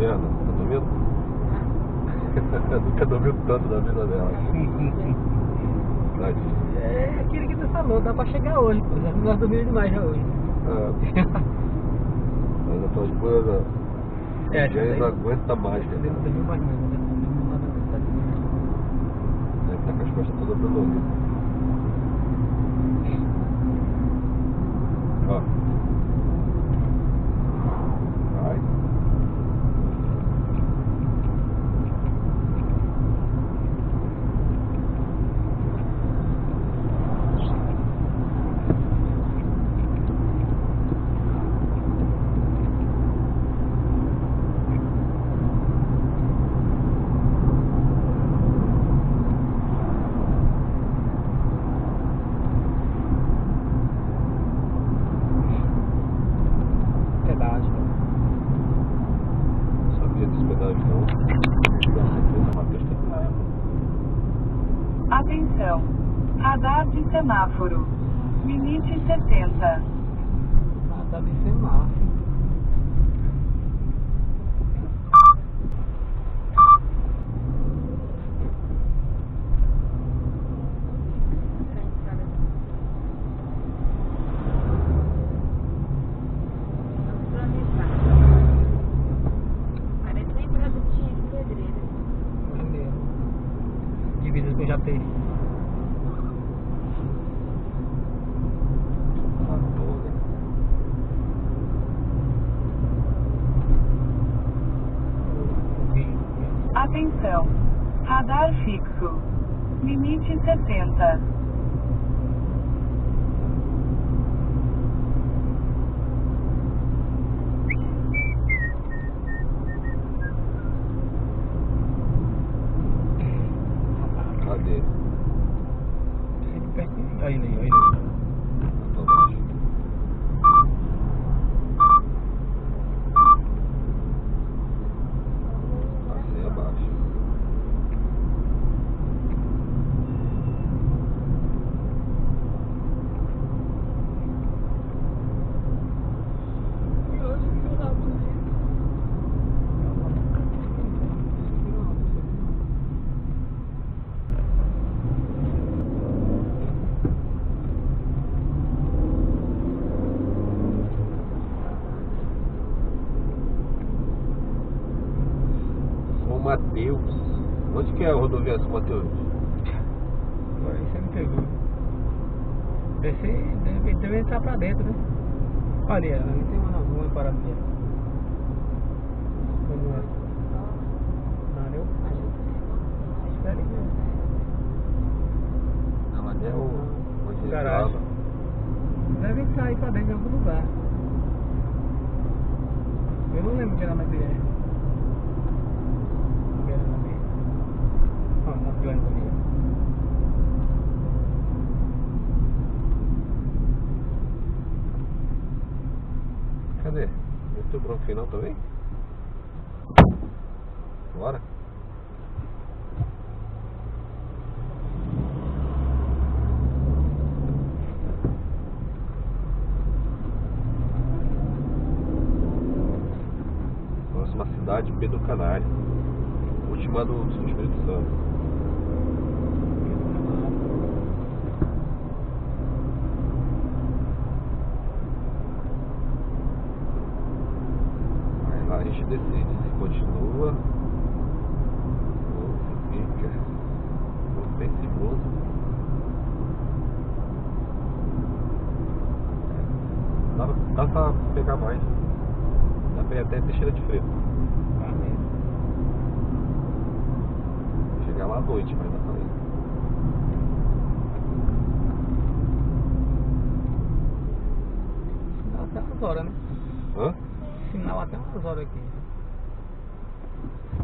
Diana, tá dormindo? Nunca dormiu tanto na vida dela. É aquilo que tu falou, dá pra chegar hoje, pô. Nós dormimos demais já hoje. É. Mas a tua esposa É, já não aguenta mais, Eu né? não dormi mais né? Nada demais. Deve estar com as costas todas doloridas. Ó. Vai. Pedágio. Sabia desse pedágio não. Chegando aqui, o Matheus tem que leva. Atenção! Radar de semáforo. Limite 70. Nada de semáforo. Parece nem produtinho de pedreiro. É mesmo. Dividido com Japeri. Uma toga. Atenção! Radar fixo. Limite 70. Cadê? Sempre perto. Aí, aí, aí. Mateus. Onde que é a rodovia São Mateus? Agora aí você me pegou. Descer, deve, deve entrar pra dentro, né? Olha, ali tem uma rua em Paraná. Como é? Não, eu? Espera aí, né? Não, ali é o. Onde Garagem. Deve aí pra dentro em algum lugar. Eu não lembro de era na Cadê? Eu tô bronco final também? Bora? Próxima cidade, Pedro Canário. Última do Espírito Santo. Aí lá a gente decide se continua ou se fica. Ou se teimoso. É, Dá, dá pra pegar mais. Dá pra ir até Teixeira de Freitas. Mesmo. Chegar lá à noite, mas dá pra ir. Sinal até horas, né? Hã? Sinal até umas horas aqui.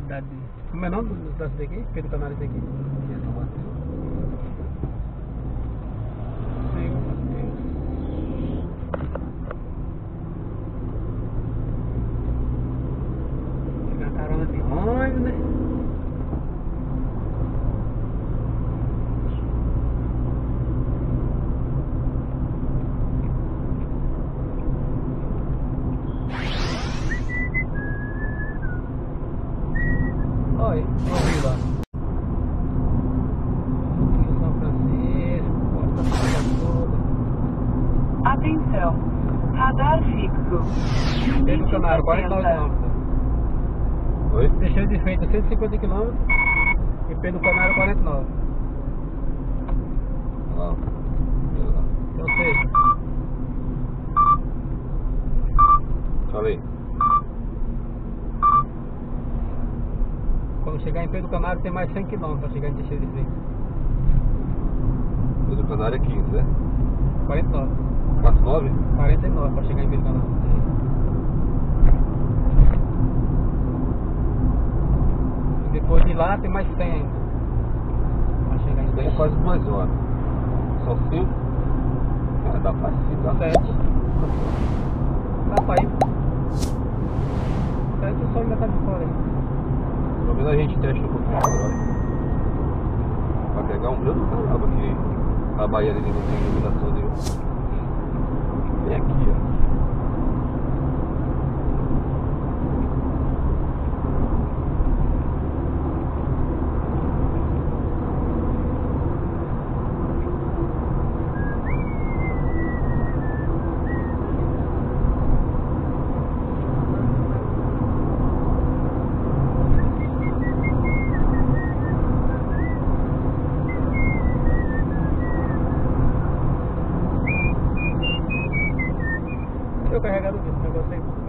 Cidade. Como é o nome do- da cidade aqui? Pedro Canário daqui. Aqui é São Mateus. Senhor Deus. Pegar carona de ônibus, né? Olha, olha lá. Aqui São Francisco, toda. Atenção. Radar fixo. Canário, 49 70. km. Oi? Teixeira de Freitas, 150 km. E Pedro Canário, 49. Olha lá. Olha. Ou seja, Falei. Vamos chegar em Pedro Canário, tem mais 100 km para chegar em Teixeira de Freitas. Pedro Canário é 15, né? 49. 49? 49 para chegar em Pedro Canário. E depois de lá tem mais 100 ainda. Para chegar em Tem é quase 2 horas. Só 5? Cara, dá pra 5 7. Caramba que a Bahia ali eu o carregador desse negócio aí.